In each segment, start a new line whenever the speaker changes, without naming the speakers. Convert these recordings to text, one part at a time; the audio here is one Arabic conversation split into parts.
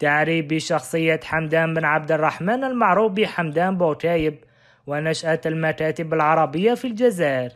تعريب بشخصية حمدان بن عبد الرحمن المعروف بحمدان بوتايب ونشأة المكاتب العربية في الجزائر.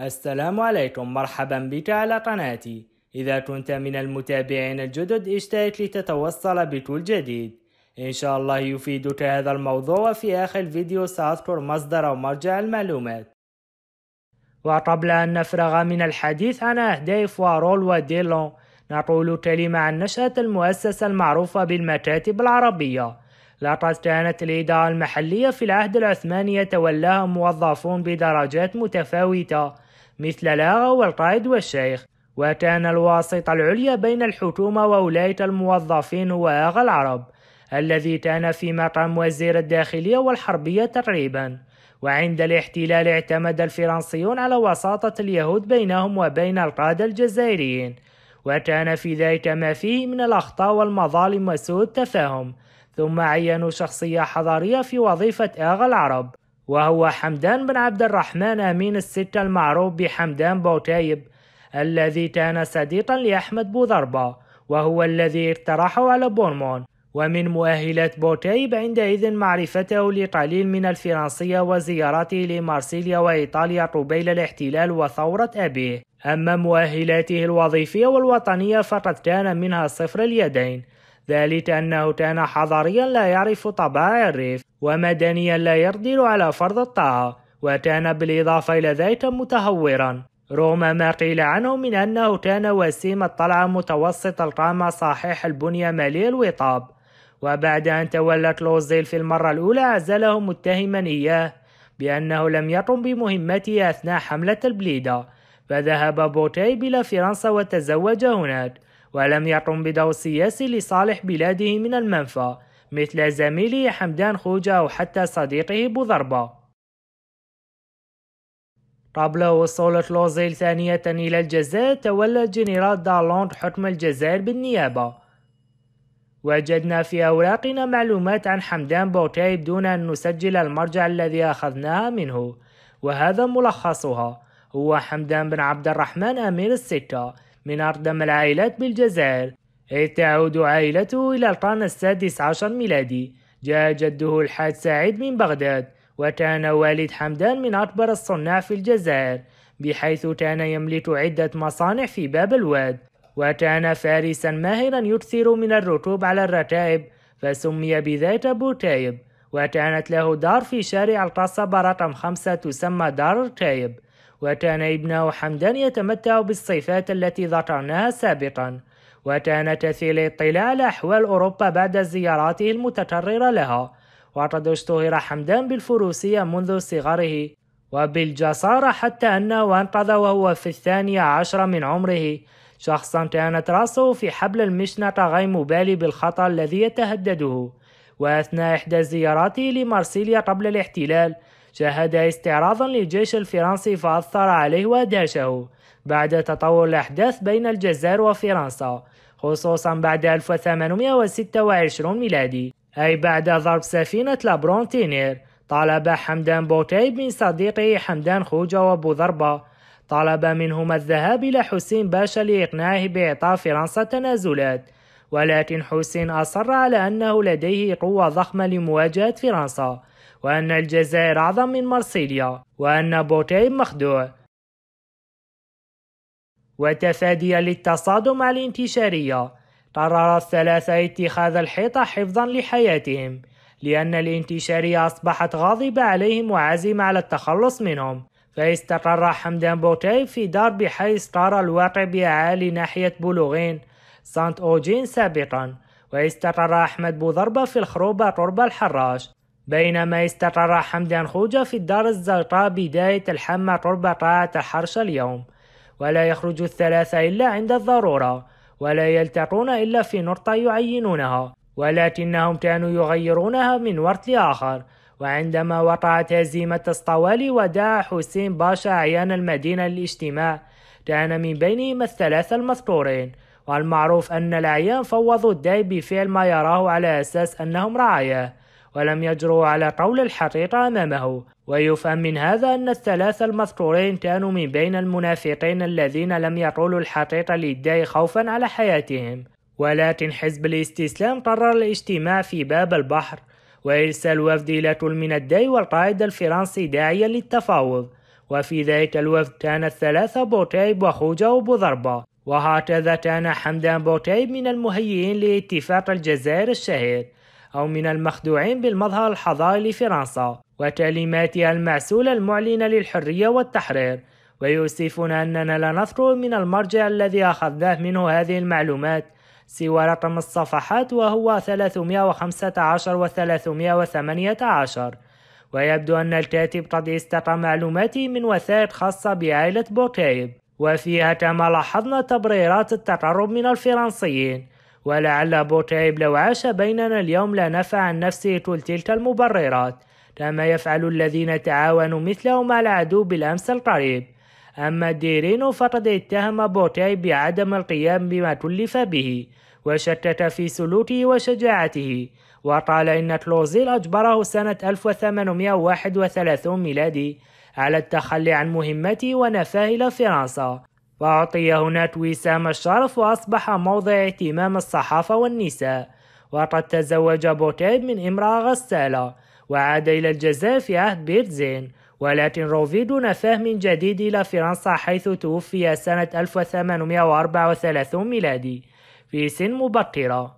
السلام عليكم مرحبا بك على قناتي. إذا كنت من المتابعين الجدد اشترك لتتوصل بكل جديد إن شاء الله يفيدك هذا الموضوع وفي آخر الفيديو سأذكر مصدر أو مرجع المعلومات. وقبل أن نفرغ من الحديث عن أهداف وأرول وديلون. نقول كلمة عن نشأة المؤسسة المعروفة بالمكاتب العربية. لقد كانت الإدارة المحلية في العهد العثماني يتولاها موظفون بدرجات متفاوتة مثل الآغا والقائد والشيخ. وكان الواسطة العليا بين الحكومة وأولئك الموظفين هو آغا العرب الذي كان في مقام وزير الداخلية والحربية تقريبا. وعند الاحتلال اعتمد الفرنسيون على وساطة اليهود بينهم وبين القادة الجزائريين. وكان في ذلك ما فيه من الأخطاء والمظالم وسوء التفاهم. ثم عينوا شخصية حضارية في وظيفة آغا العرب وهو حمدان بن عبد الرحمن أمين السكة المعروف بحمدان بوركايب الذي كان صديقا لأحمد بوضربة وهو الذي اقترحه على بورمون. ومن مؤهلات بوركايب عندئذ معرفته لقليل من الفرنسية وزيارته لمارسيليا وإيطاليا قبيل الاحتلال وثورة أبيه. أما مؤهلاته الوظيفية والوطنية فقد كان منها صفر اليدين ذلك أنه كان حضاريا لا يعرف طبائع الريف ومدنيا لا يقدر على فرض الطاعة وكان بالإضافة إلى ذلك متهورا. رغم ما قيل عنه من أنه كان وسيم الطلعة متوسط القامة صحيح البنية مليء الوطاب وبعد أن تولى كلوزيل في المرة الأولى عزله متهما إياه بأنه لم يقم بمهمته أثناء حملة البليدة. فذهب بوركايب إلى فرنسا وتزوج هناك ولم يقم بدور سياسي لصالح بلاده من المنفى مثل زميله حمدان خوجة أو حتى صديقه بوضربة قبل وصول كلوزيل ثانية إلى الجزائر تولى الجنرال دالوند حكم الجزائر بالنيابة. وجدنا في أوراقنا معلومات عن حمدان بوركايب دون أن نسجل المرجع الذي أخذناها منه وهذا ملخصها. هو حمدان بن عبد الرحمن أمين السكة من أقدم العائلات بالجزائر. إذ تعود عائلته إلى القرن السادس عشر ميلادي. جاء جده الحاج سعيد من بغداد وكان والد حمدان من أكبر الصناع في الجزائر بحيث كان يملك عدة مصانع في باب الواد. وكان فارسا ماهرا يكثر من الركوب على الركائب فسمي بذلك بوركايب. وكانت له دار في شارع القصبة رقم خمسة تسمى دار الركايب وكان ابنه حمدان يتمتع بالصفات التي ذكرناها سابقا. وكان كثير الاطلاع على أحوال أوروبا بعد زياراته المتكررة لها. وقد اشتهر حمدان بالفروسية منذ صغره. وبالجسارة حتى أنه أنقذ وهو في الثانية عشر من عمره. شخصا كانت رأسه في حبل المشنقة غير مبالي بالخطر الذي يتهدده. وأثناء إحدى زياراته لمارسيليا قبل الاحتلال. شاهد استعراضا للجيش الفرنسي فأثر عليه وأدهشه بعد تطور الأحداث بين الجزائر وفرنسا خصوصا بعد 1826 ميلادي. أي بعد ضرب سفينة لابرونتينير طلب حمدان بوركايب من صديقه حمدان خوجة وبوضربة. طلب منهما الذهاب إلى حسين باشا لإقناعه بإعطاء فرنسا تنازلات. ولكن حسين أصر على أنه لديه قوة ضخمة لمواجهة فرنسا وأن الجزائر أعظم من مرسيليا وأن بوركايب مخدوع. وتفاديا للتصادم الانكشارية قرر الثلاثة اتخاذ الحيطة حفظا لحياتهم لأن الانكشارية أصبحت غاضبة عليهم وعزيمة على التخلص منهم. فاستقر حمدان بوركايب في دار بحيث قرر الواقع بأعالي ناحية بولوغين سانت أوجين سابقا واستقر أحمد بوضربة في الخروبة قرب الحراش. بينما استقر حمدان خوجة في الدار الزرقاء بداية الحمى قرب قاعة الحرش اليوم. ولا يخرج الثلاثة إلا عند الضرورة ولا يلتقون إلا في نقطة يعينونها. ولكنهم كانوا يغيرونها من وقت لآخر. وعندما وقعت هزيمة اسطوالي ودعا حسين باشا أعيان المدينة للاجتماع كان من بينهم الثلاثة المذكورين. والمعروف أن الأعيان فوضوا الداي بفعل ما يراه على أساس أنهم رعاياه ولم يجروا على قول الحقيقة أمامه. ويفهم من هذا أن الثلاثة المذكورين كانوا من بين المنافقين الذين لم يقولوا الحقيقة للداي خوفا على حياتهم. ولكن حزب الاستسلام قرر الاجتماع في باب البحر وإرسال وفد إلى من الداي والقائد الفرنسي داعيا للتفاوض. وفي ذلك الوفد كانت ثلاثة بوتيب وخوجة وبوضربة وهكذا كان حمدان بوتيب من المهيئين لاتفاق الجزائر الشهير أو من المخدوعين بالمظهر الحضاري لفرنسا وكلماتها المعسولة المعلنة للحرية والتحرير ويوصفون أننا لا نذكر من المرجع الذي أخذناه منه هذه المعلومات سوى رقم الصفحات وهو 315 و 318 ويبدو أن الكاتب قد استقى معلوماته من وثائق خاصة بعائلة بوتيب. وفيها كما لاحظنا تبريرات التقرب من الفرنسيين. ولعل بوتيب لو عاش بيننا اليوم لدفع عن نفسه كل تلك المبررات كما يفعل الذين تعاونوا مثله مع العدو بالأمس القريب. أما ديرينو فقد اتهم بوتيب بعدم القيام بما كلف به وشكك في سلوكه وشجاعته وقال إن كلوزيل أجبره سنة 1831 ميلادي. على التخلي عن مهمته ونفاه إلى فرنسا. وأعطي هناك وسام الشرف وأصبح موضع اهتمام الصحافة والنساء. وقد تزوج بوتيب من امرأة غسالة. وعاد إلى الجزائر في عهد بيرزين. ولكن روفيدو نفاه من جديد إلى فرنسا حيث توفي سنة 1834 ميلادي في سن مبكرة.